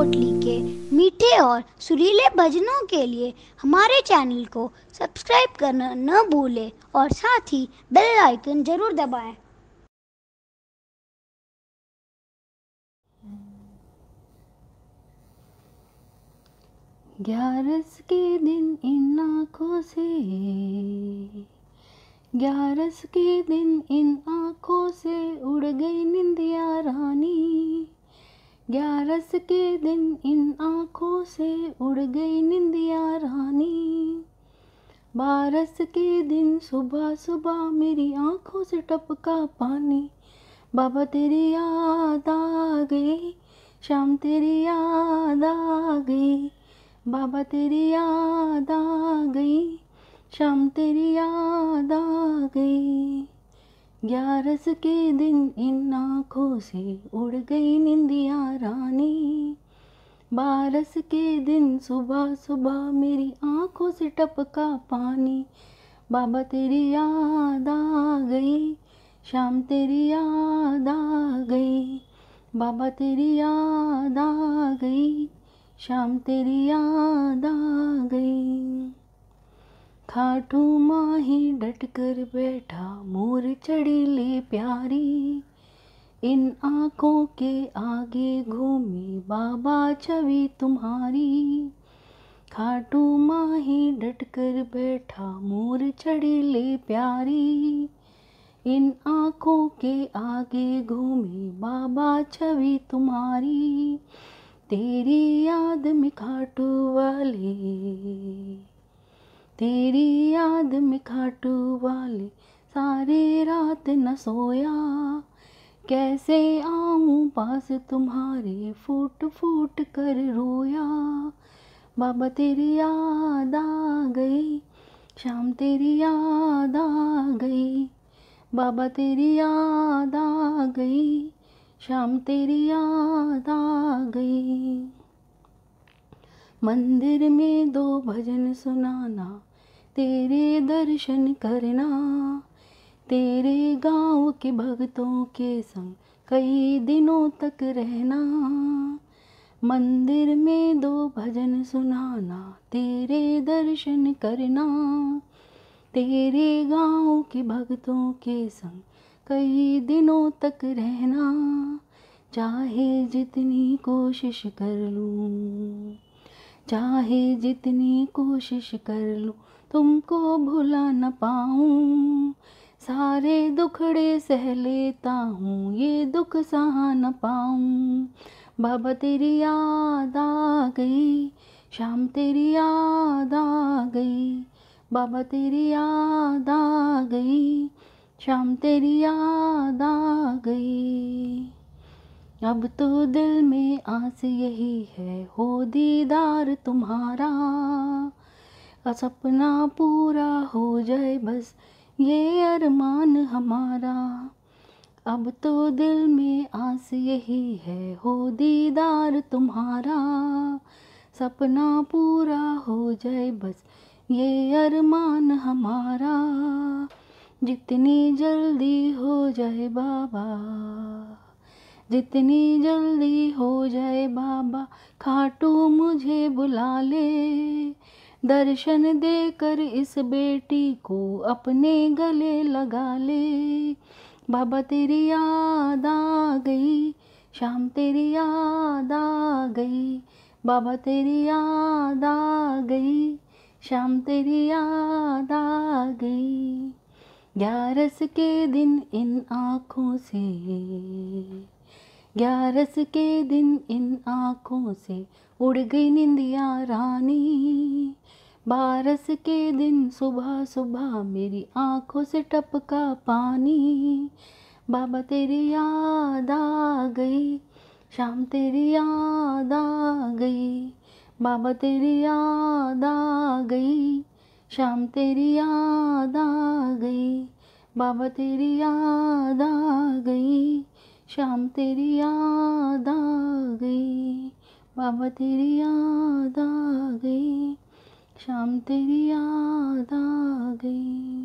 कोटली के मीठे और सुरीले भजनों के लिए हमारे चैनल को सब्सक्राइब करना न भूलें और साथ ही बेल आइकन ज़रूर दबाएँ। ग्यारस के दिन इन आँखों से, ग्यारस के दिन इन आँखों से उड़ गई रानी ग्यारस के दिन इन आँखों से उड़ गई निंदिया रानी। बारस के दिन सुबह सुबह मेरी आँखों से टपका पानी। बाबा तेरी याद आ गई शाम तेरी याद आ गई। बाबा तेरी याद आ गई शाम तेरी याद आ ग्यारस के दिन इन आँखों से उड़ गई निंदिया रानी। बारस के दिन सुबह सुबह मेरी आँखों से टपका पानी। बाबा तेरी याद आ गई, शाम तेरी याद आ गई। बाबा तेरी याद आ गई, शाम तेरी याद आ गई। खाटू माही डट कर बैठा, मोर चढ़ी ले प्यारी। इन आँखों के आगे घूमी, बाबा छवि तुम्हारी। खाटू माही डट कर बैठा, मोर चढ़ी ले प्यारी। इन आँखों के आगे घूमी, बाबा छवि तुम्हारी। तेरी याद में खाटू वाले। तेरी याद में खाटू वाले सारे रात न सोया। कैसे आऊँ पास तुम्हारे फूट फूट कर रोया। बाबा तेरी याद आ गई, शाम तेरी याद आ गई। बाबा तेरी याद आ गई, शाम तेरी याद आ गई। मंदिर में दो भजन सुनाना तेरे दर्शन करना, तेरे गाँव के भक्तों के संग कई दिनों तक रहना, मंदिर में दो भजन सुनाना, तेरे दर्शन करना, तेरे गाँव के भक्तों के संग कई दिनों तक रहना, चाहे जितनी कोशिश कर लूँ, चाहे जितनी कोशिश कर लूँ तुमको भुला न पाऊँ। सारे दुखड़े सह लेता हूँ, ये दुख सहा न पाऊँ। बाबा, तेरी याद आ गई, शाम तेरी याद आ गई। बाबा, तेरी याद आ गई, शाम तेरी याद आ गई। अब तो दिल में आस यही है, हो दीदार तुम्हारा। सपना पूरा हो जाए बस, ये अरमान हमारा। अब तो दिल में आस यही है, हो दीदार तुम्हारा। सपना पूरा हो जाए बस, ये अरमान हमारा। जितनी जल्दी हो जाए बाबा, जितनी जल्दी हो जाए बाबा, खाटू मुझे बुला ले। दर्शन देकर इस बेटी को अपने गले लगा ले। बाबा, तेरी याद आ गई शाम तेरी याद आ गई। बाबा, तेरी याद आ गई शाम तेरी याद आ गई। ग्यारस के दिन इन आँखों से ग्यारस के दिन इन आँखों से उड़ गई निंदिया रानी। बारस के दिन सुबह सुबह मेरी आँखों से टपका पानी। बाबा तेरी याद आ गई, शाम तेरी याद आ गई। बाबा तेरी याद आ गई, शाम तेरी याद आ गई। बाबा तेरी याद आ गई। शाम तेरी याद आ गई, बाबा तेरी याद आ गई, शाम तेरी याद आ गई।